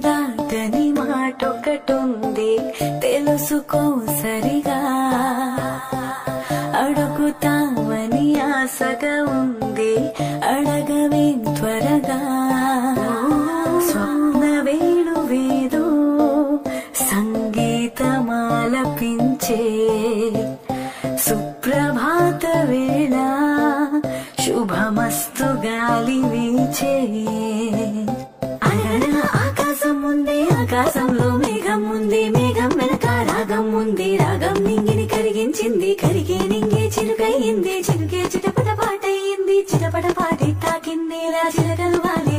దాటని మాటొకటుంది తెలుసుకో సరిగా. అడుగుతామని ఆశగా ఉంది అడగవేంటి ఆకాశంలో మేఘం ఉంది మేఘం వెనక రాగం ఉంది. రాగం నింగిని కరిగించింది కరిగే నింగే చిరుకయింది చిరుకే చిటపట పాటయింది చిటపట పాటి తాకింది. చిరగలు వాలి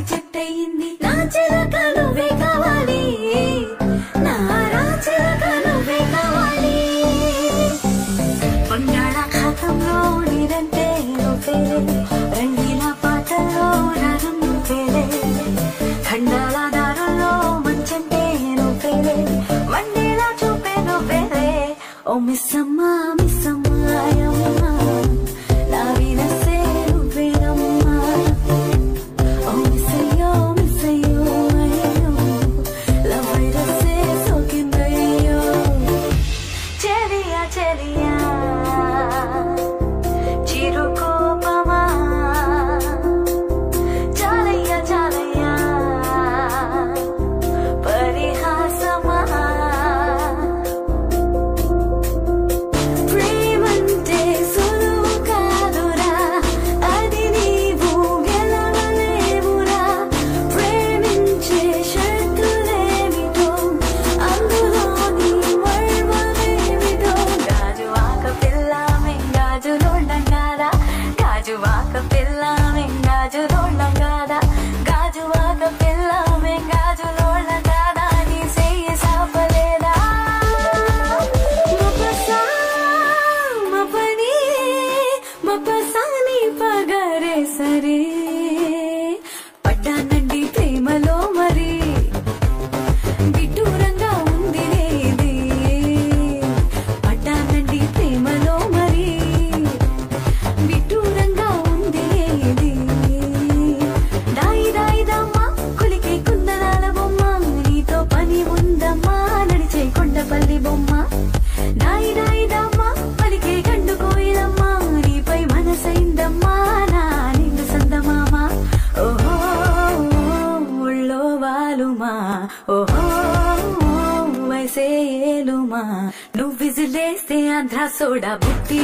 విసిలేస్తే ఆంధ్ర సోడా బుట్టి.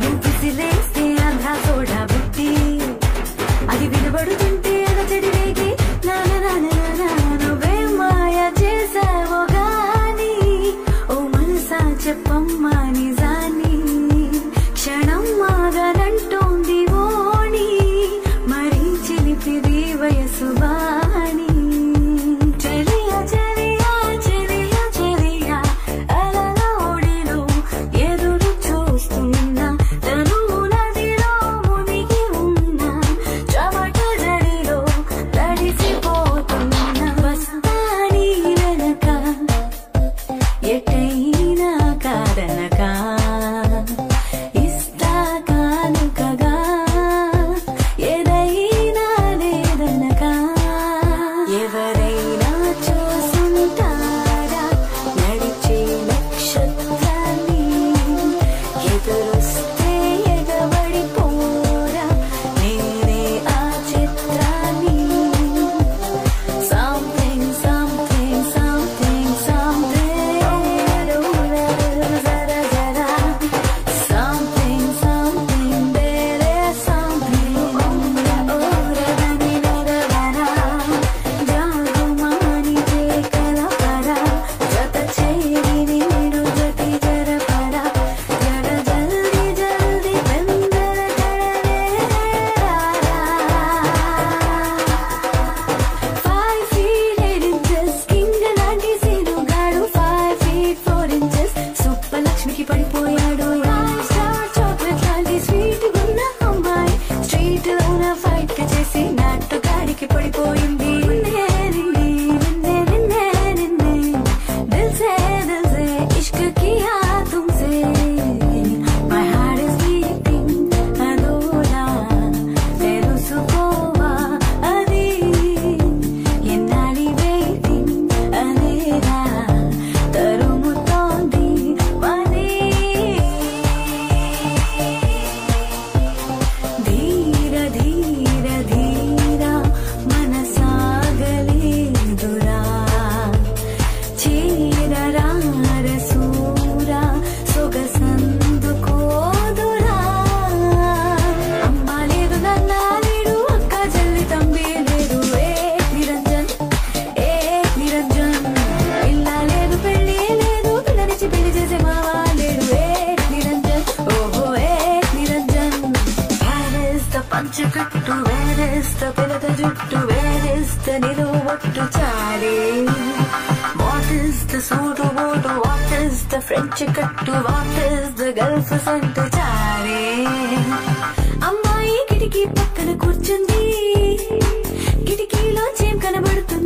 నువ్వు విసిలేస్తే ఆంధ్ర సోడా బుట్టి. అది వినబడుతుంటే అలచడి రేగి నువ్వే మాయ చేసావో గాని ఓ మనసా చెప్పమ్మా. పట్టు చారే వాట్ ఇస్ ద సూడు boat what is the French cut? What is the gulf scent చారే అమ్మాయి కిటికీ పక్కన కూర్చుంది. కిటికీలో చేం కనబడుతుంది.